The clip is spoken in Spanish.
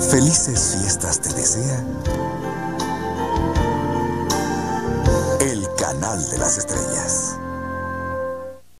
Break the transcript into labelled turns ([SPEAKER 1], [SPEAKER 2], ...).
[SPEAKER 1] Felices fiestas te desea el canal de las estrellas.